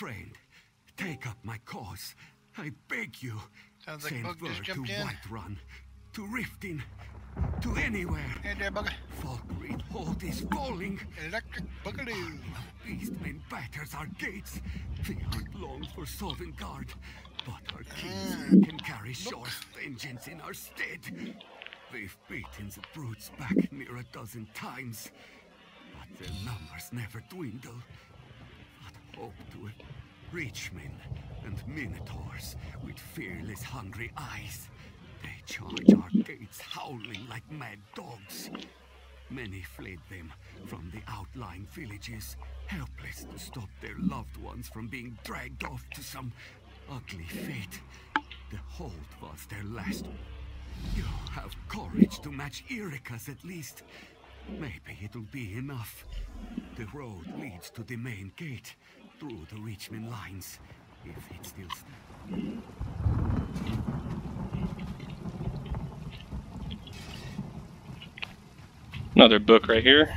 Friend, take up my cause. I beg you. Sounds like Send Bug word to in. Whiterun, to Riften, to anywhere. Hey there, Bugger. Falkreath Hold is falling. Electric Boogaloo. Ah, Beastmen batters our gates. We aren't long for Sovngarde, but our ah. kings can carry Shor's vengeance in our stead. We've beaten the brutes back near a dozen times, but their numbers never dwindle. What hope to it? Reachmen and minotaurs with fearless, hungry eyes. They charge our gates howling like mad dogs. Many fled them from the outlying villages, helpless to stop their loved ones from being dragged off to some ugly fate. The hold was their last. You have courage to match Erika's at least. Maybe it'll be enough. The road leads to the main gate, through the Reachmen lines, if it still stands. Another book right here.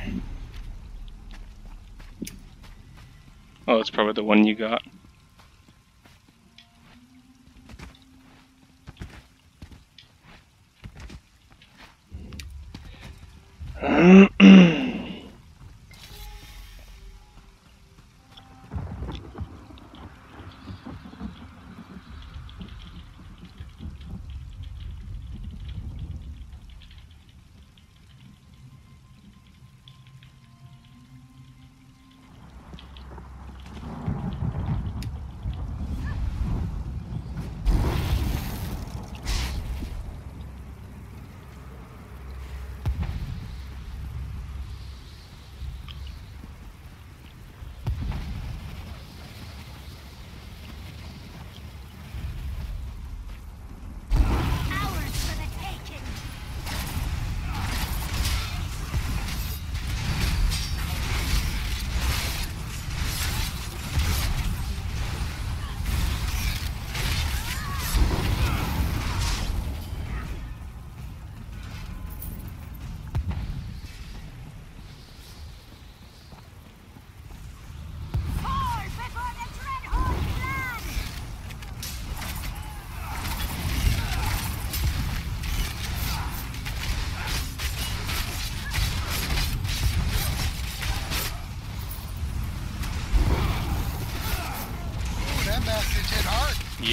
Oh, it's probably the one you got. Ours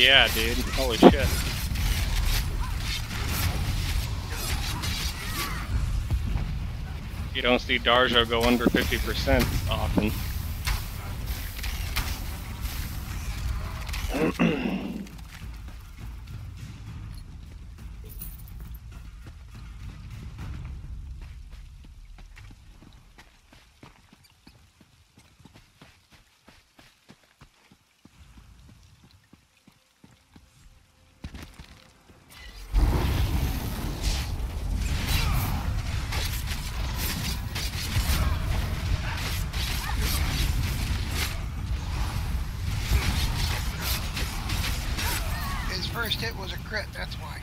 Yeah, dude. Holy shit. You don't see Darja go under 50% first hit was a crit, that's why.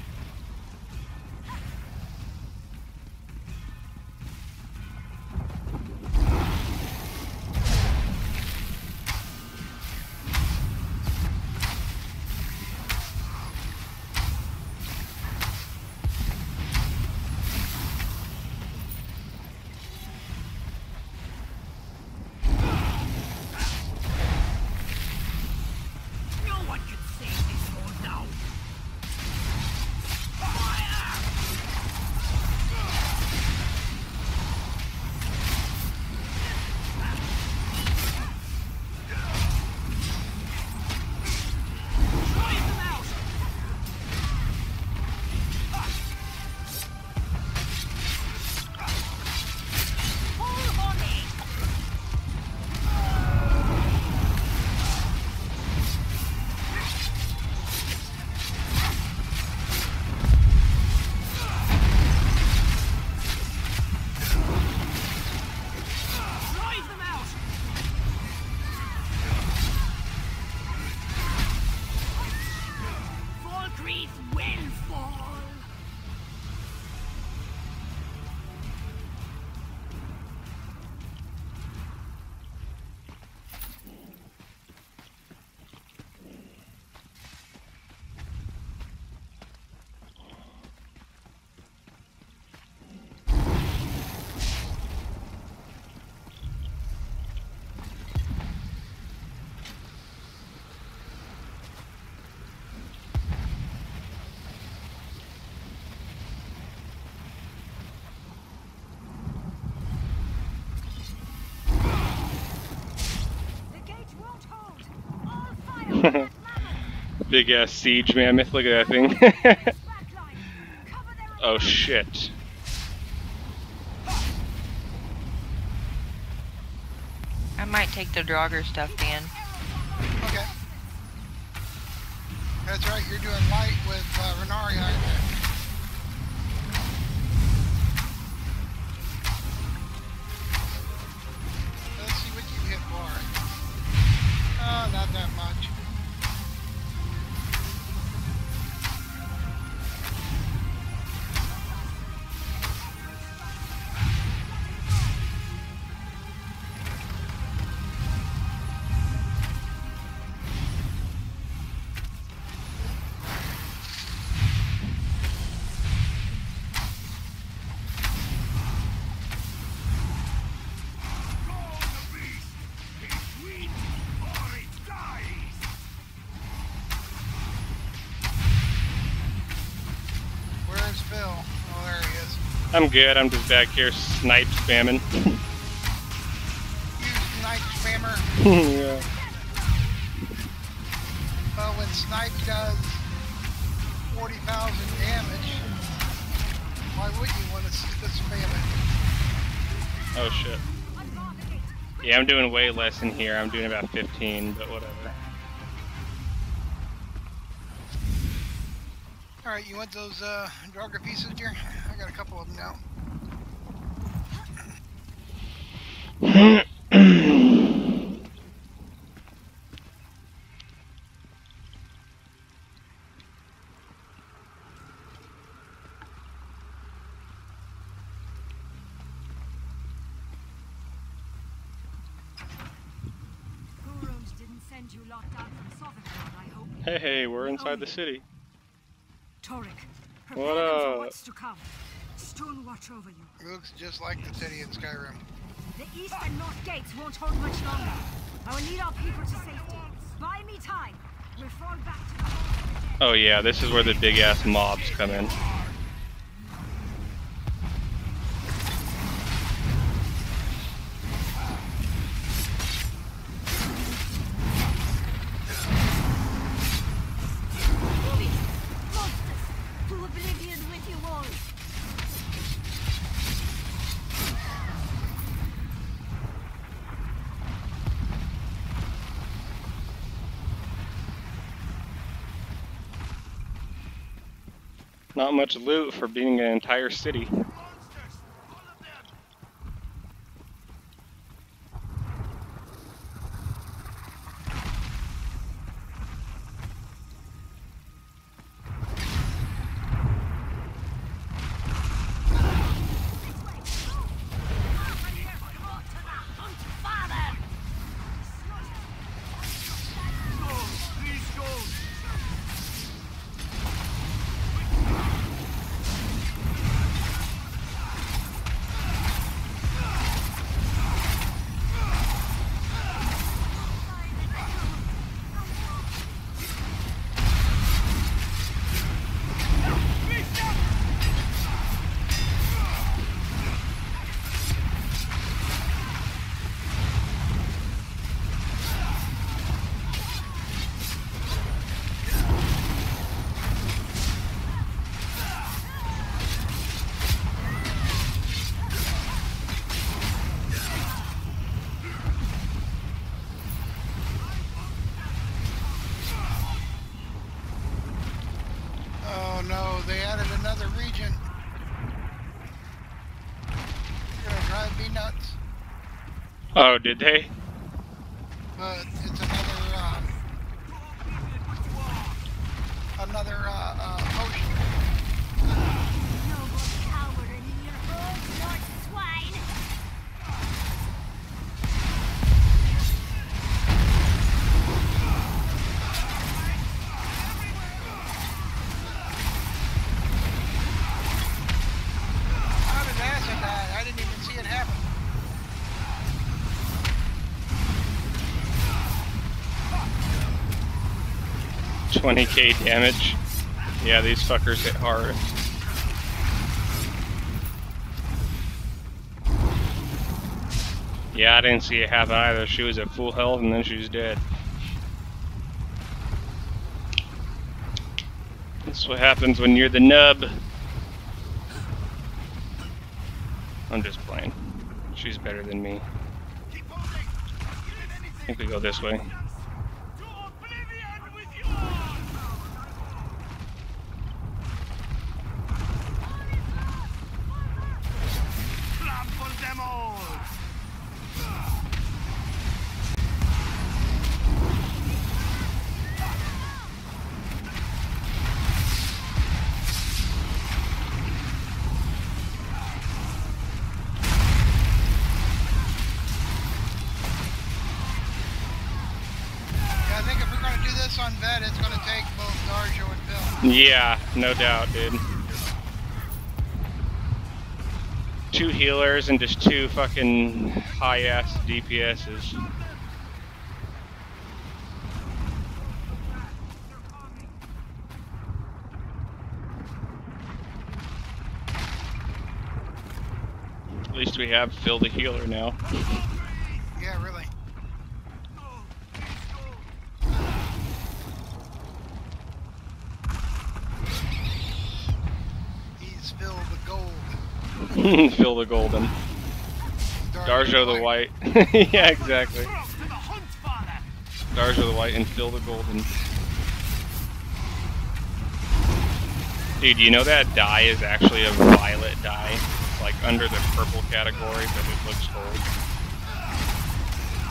Big ass siege mammoth. Look at that thing. Backline. Cover them. oh shit. I might take the Draugr stuff, Dan. Okay. That's right, you're doing light with uh, Renari, aren't you? Let's see what you hit for. Oh, not that much. Where's Phil? Oh, there he is. I'm good. I'm just back here snipe spamming. You snipe spammer. yeah. Well, when snipe does 40,000 damage, why would you want to spam it? Oh shit. Unbar the gate. Yeah, I'm doing way less in here. I'm doing about 15, but whatever. Alright, you want those uh, Draugr pieces, here? I got a couple of them now. Gurums didn't send you locked out from Sovngarde, I hope. Hey, hey, we're inside the city. Torek, prepare What them for up? what's to come. Stone watch over you. It looks just like the city in Skyrim. The east and north gates won't hold much longer. I will lead our people to safety. Buy me time. We'll fall back to the home of the dead. Oh yeah, this is where the big ass mobs come in. Much loot for being an entire city. Oh, did they? 20k damage. Yeah, these fuckers hit hard. Yeah, I didn't see it happen either. She was at full health and then she was dead. That's what happens when you're the nub. I'm just playing. She's better than me. I think we go this way. Yeah, no doubt, dude. Two healers and just two fucking high ass DPSs. At least we have Phil the healer now. Yeah, really. He's Phil the gold. Phil the golden. Darjo the white. yeah, exactly. Off to the! Darjo the white and Phil the golden. Dude, you know that dye is actually a violet dye? It's Like under the purple category, but it looks gold.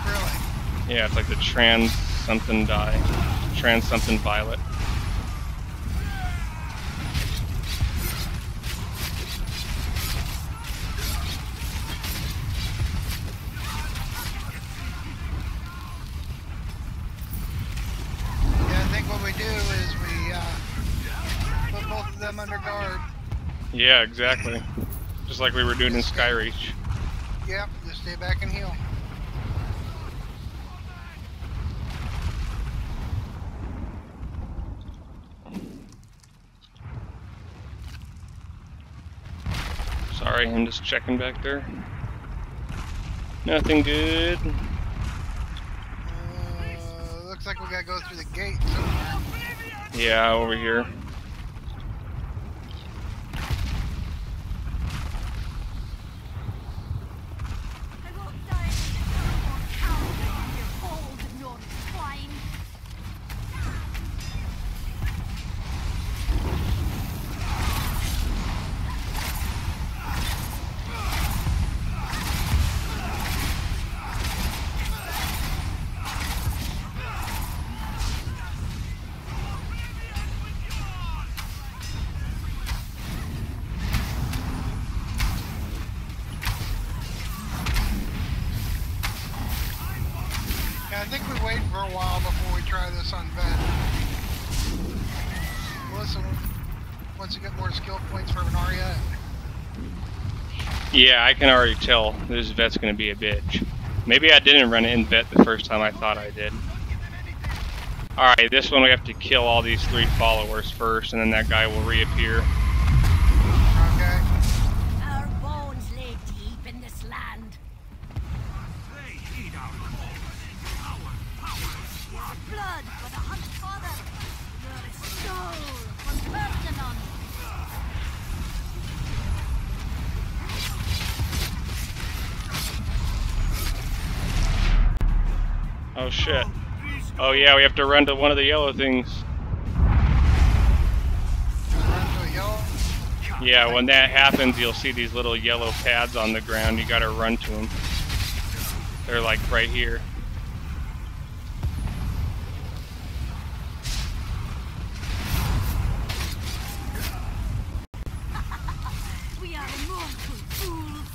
Really? Yeah, it's like the trans something dye. Trans something violet. Yeah, exactly. Just like we were doing in Skyreach. Yep, just stay back and heal. Sorry, I'm just checking back there. Nothing good. Uh, looks like we gotta go through the gate. Yeah, over here. You get more skill points for an Arya, Yeah, I can already tell this vet's gonna be a bitch. Maybe I didn't run in vet the first time I thought I did. Alright, this one we have to kill all these three followers first, and then that guy will reappear. Oh shit. Oh yeah, we have to run to one of the yellow things. Yeah, when that happens, you'll see these little yellow pads on the ground. You gotta run to them. They're like right here. We are immortal fools.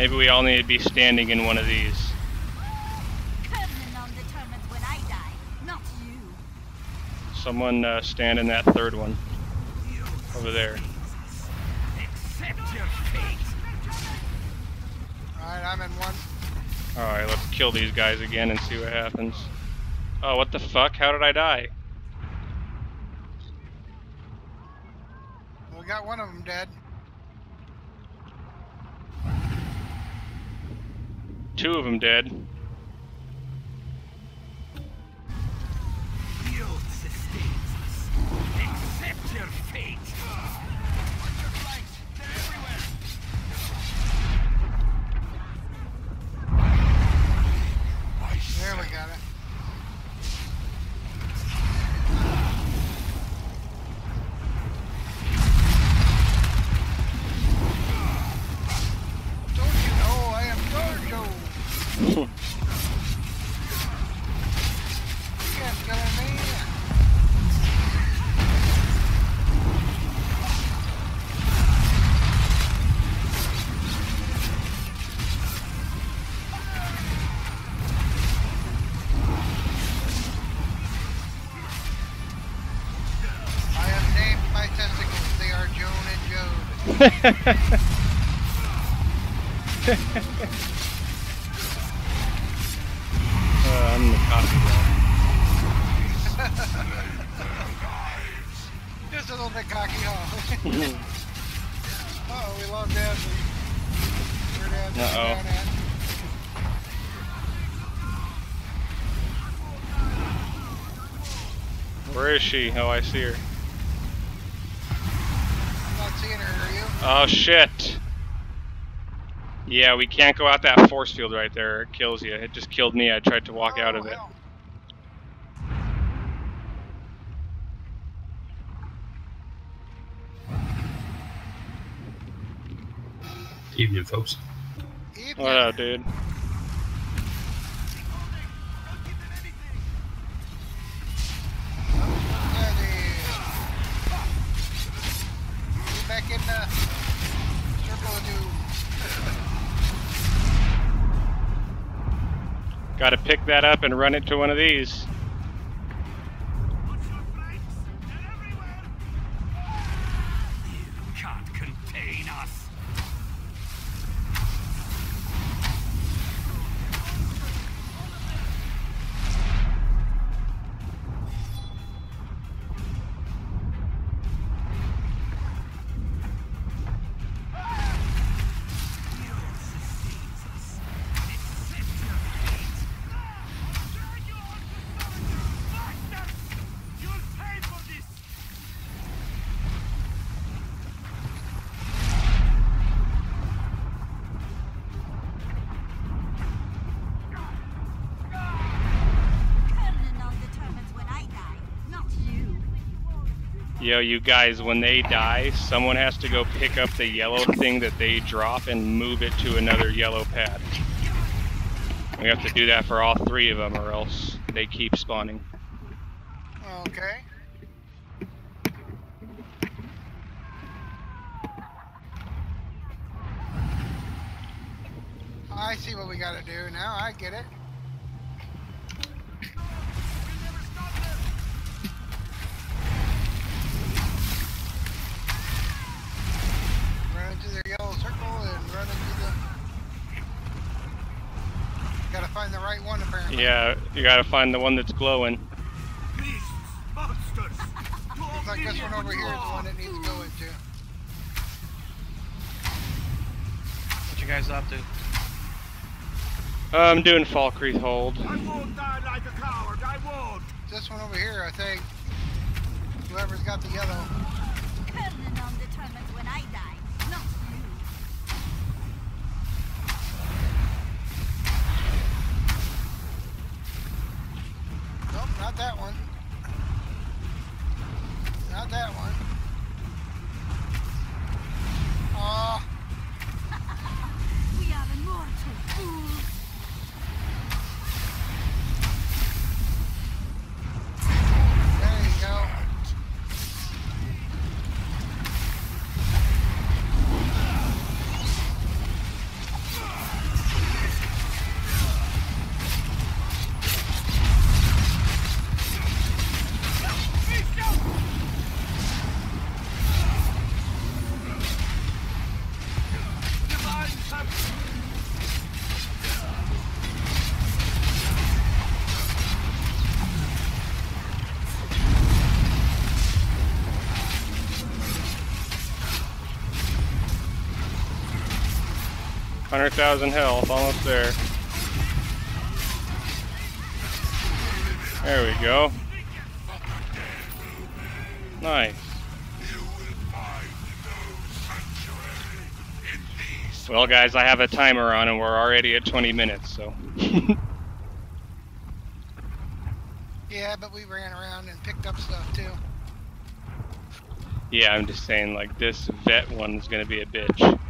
Maybe we all need to be standing in one of these. When I die, not you. Someone uh, stand in that third one. Over there. accept your fate! Alright, I'm in one. Alright, let's kill these guys again and see what happens. Oh, what the fuck? How did I die? We got one of them dead. Two of them dead. Uh, I'm the coffee Just a little bit cocky, huh? oh, we lost Ashley. Uh-oh. Where is she? Oh, I see her. Oh shit. Yeah, we can't go out that force field right there. It kills you. It just killed me. I tried to walk out Oh, of it. hell. Evening, folks. Evening. What up, dude? Gotta pick that up and run it to one of these. Yo, you guys, when they die, someone has to go pick up the yellow thing that they drop and move it to another yellow pad. We have to do that for all three of them, or else they keep spawning. Okay. I see what we gotta do now. I get it. Run into the yellow circle and run into the. Gotta find the right one apparently. Yeah, you gotta find the one that's glowing. Beasts, monsters. Looks like this one over here is the one that needs to go into. What you guys up to? I'm doing Falkreath hold. I won't die like a coward. I won't. This one over here, I think. Whoever's got the yellow. Colonel determines when I die, not you. Nope, not that one. 100,000 health, almost there. There we go. Nice. Well, guys, I have a timer on, and we're already at 20 minutes, so. yeah, but we ran around and picked up stuff, too. Yeah, I'm just saying, like, this vet one's gonna be a bitch.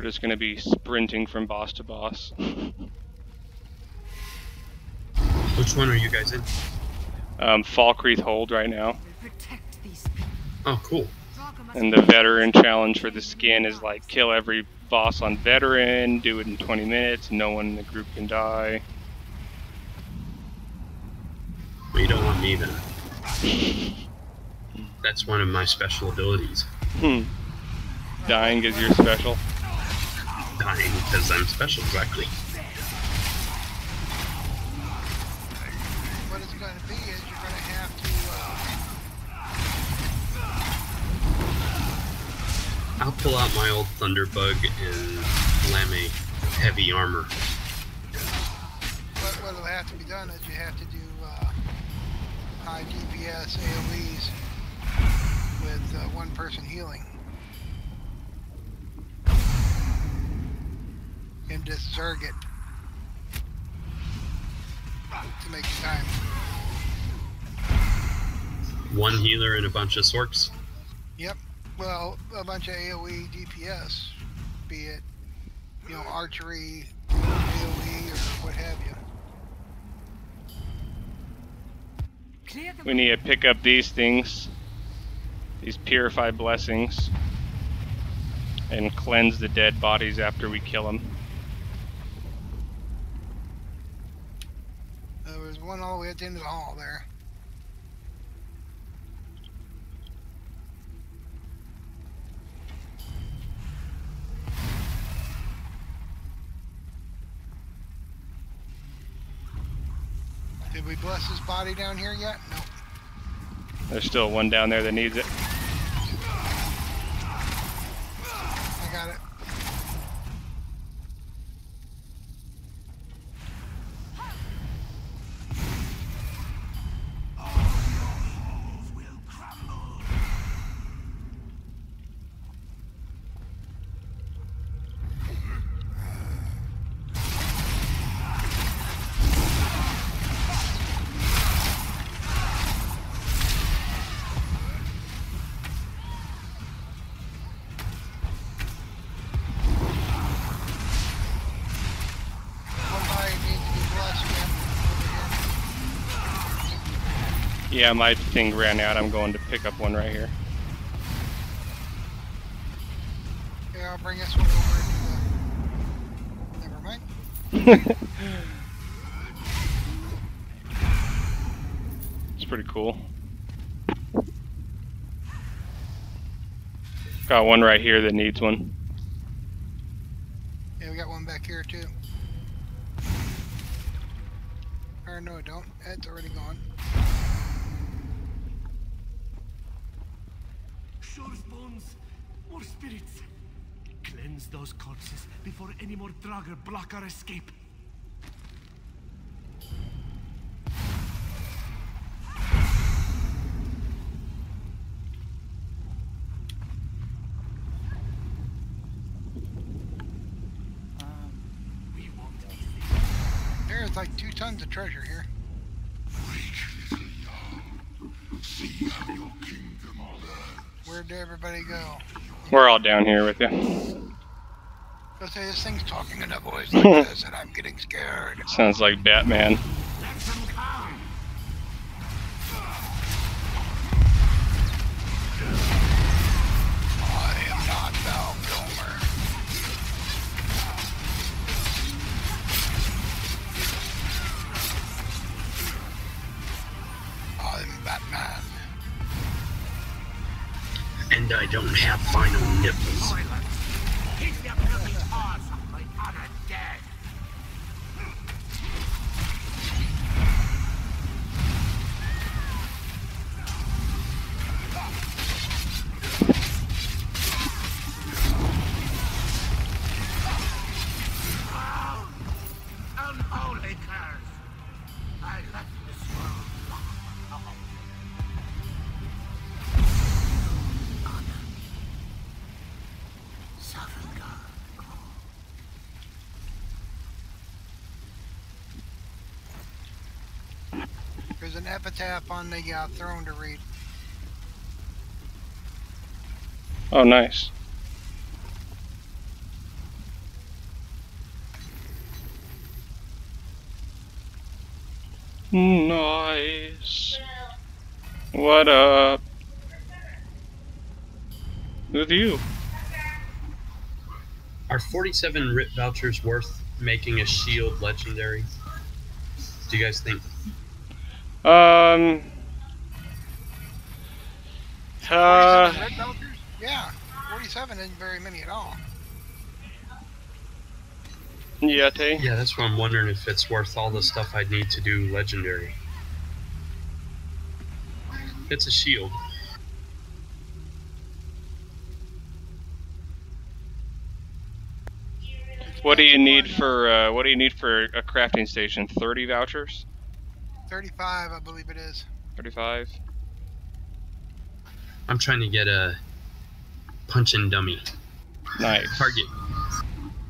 We're just gonna be sprinting from boss to boss. Which one are you guys in? Um, Falkreath Hold right now. We'll protect these people. Oh, cool. And the veteran challenge for the skin is like kill every boss on veteran, do it in 20 minutes, no one in the group can die. Well, you don't want me then. That's one of my special abilities. Hmm. Dying is your special. Dying because I'm special, exactly. What it's going to be is you're going to have to. Uh, I'll pull out my old Thunderbug and slam a heavy armor. what what'll have to be done is you have to do uh, high DPS AOE's with uh, one person healing. And just zerg it to make time. One healer and a bunch of sorks. Yep. Well, a bunch of AOE DPS, be it you know archery, AOE, or what have you. We need to pick up these things, these purified blessings, and cleanse the dead bodies after we kill them. There was one all the way at the end of the hall there. Did we bless his body down here yet? No. There's still one down there that needs it. Yeah, my thing ran out. I'm going to pick up one right here. Yeah, I'll bring this one over. Never mind. It's pretty cool. Got one right here that needs one. Yeah, we got one back here too. Or no, I don't. It's already gone. Shor's bones. More spirits. Cleanse those corpses before any more Draugr block our escape. We won't be safe. There's like two tons of treasure here. Where'd everybody go? We're all down here with you. Go say this thing's talking in a voice like this, and I'm getting scared. Sounds like Batman. There's an epitaph on the uh, throne to read. Oh, nice. Nice. What up? With you? Are 47 writ vouchers worth making a shield legendary? Do you guys think? Um. Uh, writ vouchers? Yeah, 47 isn't very many at all. Yeti. Yeah, that's what I'm wondering if it's worth all the stuff I'd need to do legendary. It's a shield. What do you need for uh, what do you need for a crafting station? Thirty vouchers? 35, I believe it is. Thirty-five? I'm trying to get a punch and dummy Nice. target.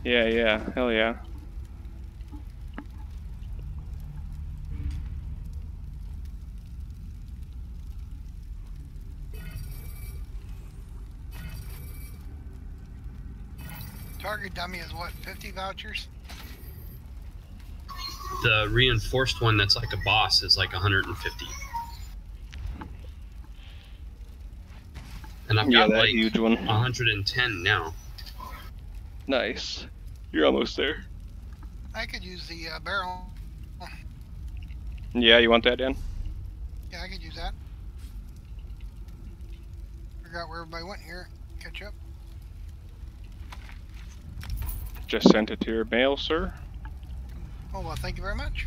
Yeah, yeah, hell yeah. Target dummy is what, 50 vouchers? The reinforced one that's like a boss is like 150. And I've Yeah, got that like huge one. 110 now. Nice. You're almost there. I could use the uh, barrel. Yeah, you want that, Dan? Yeah, I could use that. Figure out where everybody went here. Catch up. Just sent it to your mail, sir. Oh, well, thank you very much.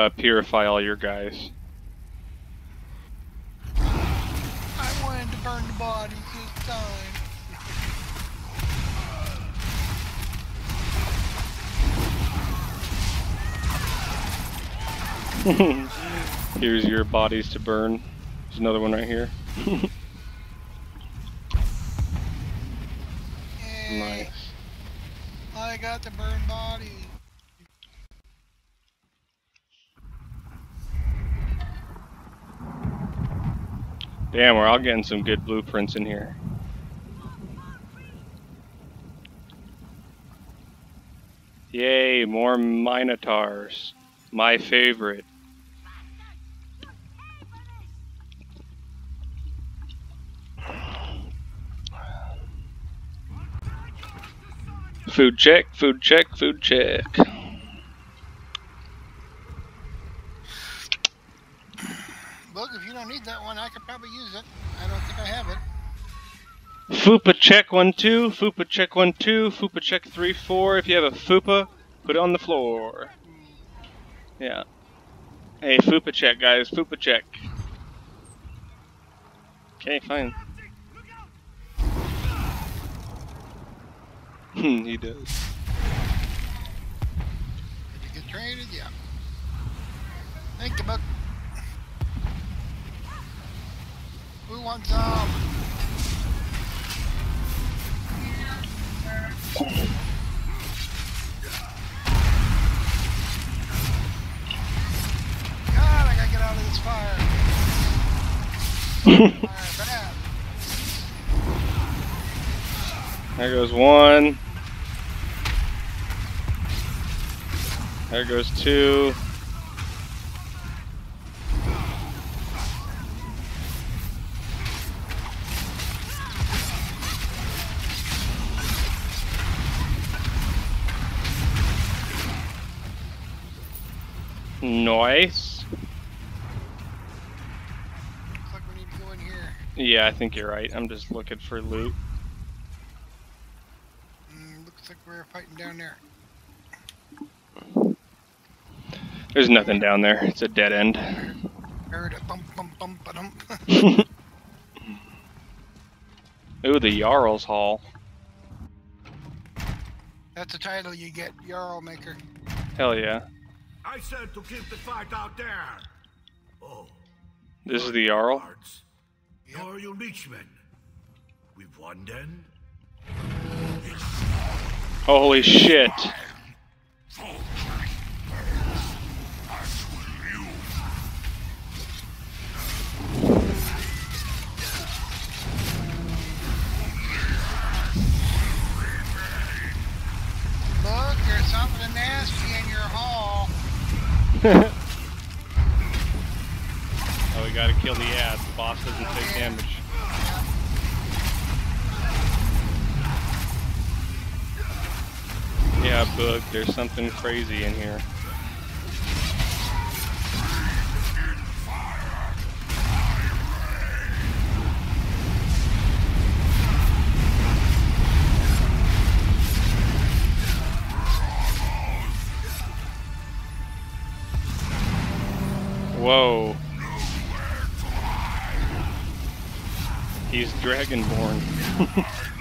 Uh, purify all your guys? I wanted to burn the bodies this time. Here's your bodies to burn. There's another one right here. Yay, nice. I got the burn body. Damn, we're all getting some good blueprints in here. Yay, more Minotaurs. My favorite. Food check, food check, food check. Look, if you don't need that one, I could probably use it. I don't think I have it. Fupa check one two, Fupa check one two, Fupa check three four. If you have a Fupa, put it on the floor. Yeah. Hey, Fupa check, guys. Fupa check. Okay, fine. Hmm, he does. Did you get traded? Yeah. Thank you, bud. Who wants? God, I gotta get out of this fire. fire. There goes one. There goes two. Nice. Looks like we need to go in here. Yeah, I think you're right. I'm just looking for loot. Mm, looks like we're fighting down there. There's nothing down there. It's a dead end. Heard. Bum, Bum, ba-dum. Ooh, the Jarl's Hall. That's the title you get, Jarl Maker. Hell yeah. I said to keep the fight out there. Oh, This is the Jarl? guards. You're your Reachmen. We've won then? Holy shit. Look, there's something nasty in your hall. Oh, we gotta kill the ad. The boss doesn't take damage. Yeah, Boog, there's something crazy in here. Whoa. He's Dragonborn.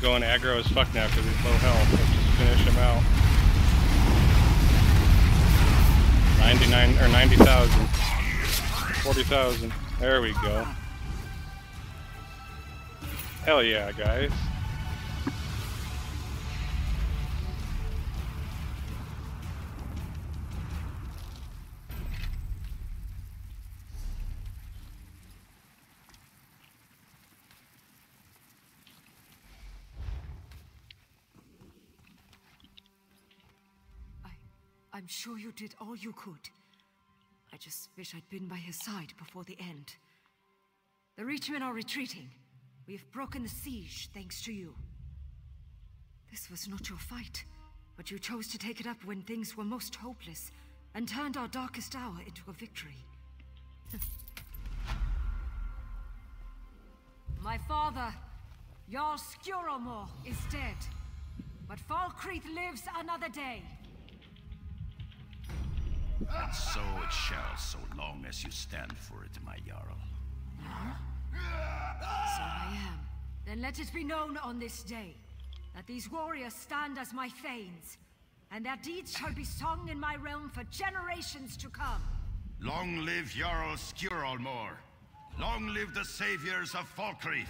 going aggro as fuck now because he's low health. Let's just finish him out. 99 or 90,000. 40,000. There we go. Hell yeah, guys. I'm sure you did all you could. I just wish I'd been by his side before the end. The Reachmen are retreating. We have broken the siege thanks to you. This was not your fight, but you chose to take it up when things were most hopeless and turned our darkest hour into a victory. My father, Jarl Skjoralmor, is dead. But Falkreath lives another day. And so it shall, so long as you stand for it, my Jarl. So I am. Then let it be known on this day that these warriors stand as my thanes, and their deeds shall be sung in my realm for generations to come. Long live Jarl Skjoralmor. Long live the saviors of Falkreath.